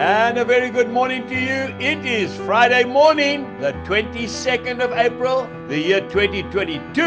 And a very good morning to you. It is Friday morning, the 22nd of April, the year 2022.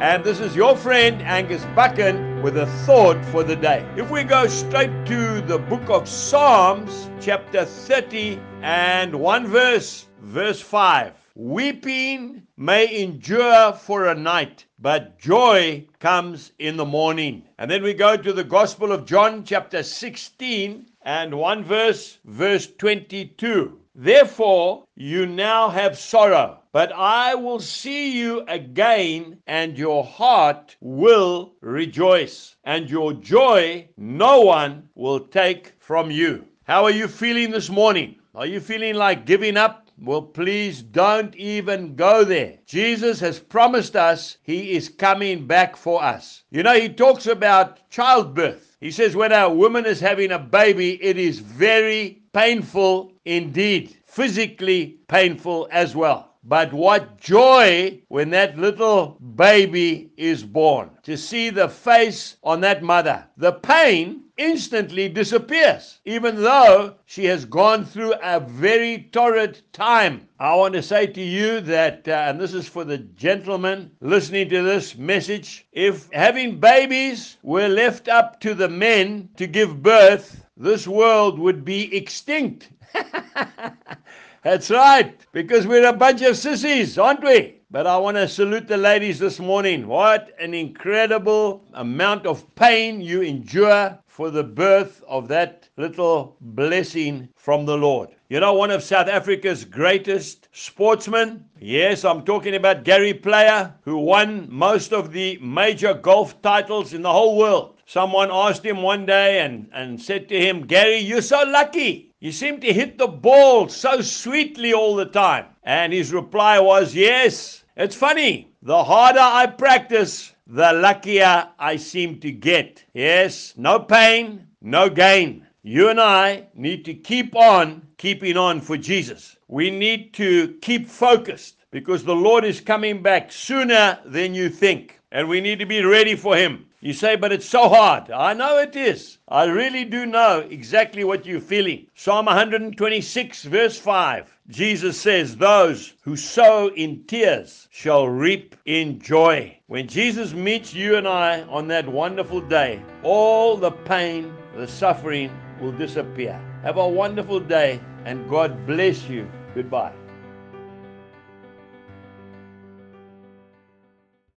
And this is your friend Angus Buchan with a thought for the day. If we go straight to the book of Psalms, chapter 30 and one verse, verse 5. Weeping may endure for a night, but joy comes in the morning. And then we go to the Gospel of John, chapter 16, and one verse, verse 22. Therefore, you now have sorrow, but I will see you again, and your heart will rejoice, and your joy no one will take from you. How are you feeling this morning? Are you feeling like giving up? Well, please don't even go there. Jesus has promised us he is coming back for us. You know, he talks about childbirth. He says when a woman is having a baby, it is very painful indeed, physically painful as well. But what joy when that little baby is born. To see the face on that mother. The pain instantly disappears, even though she has gone through a very torrid time. I want to say to you that, uh, and this is for the gentlemen listening to this message, if having babies were left up to the men to give birth, this world would be extinct. That's right, because we're a bunch of sissies, aren't we? But I want to salute the ladies this morning. What an incredible amount of pain you endure for the birth of that little blessing from the Lord. You know, one of South Africa's greatest sportsmen? Yes, I'm talking about Gary Player, who won most of the major golf titles in the whole world. Someone asked him one day and, and said to him, Gary, you're so lucky. You seem to hit the ball so sweetly all the time. And his reply was, Yes, it's funny. The harder I practice, the luckier I seem to get. Yes, no pain, no gain. You and I need to keep on keeping on for Jesus. We need to keep focused because the Lord is coming back sooner than you think. And we need to be ready for Him. You say, but it's so hard. I know it is. I really do know exactly what you're feeling. Psalm 126, verse 5. Jesus says, Those who sow in tears shall reap in joy. When Jesus meets you and I on that wonderful day, all the pain, the suffering will disappear. Have a wonderful day and God bless you. Goodbye.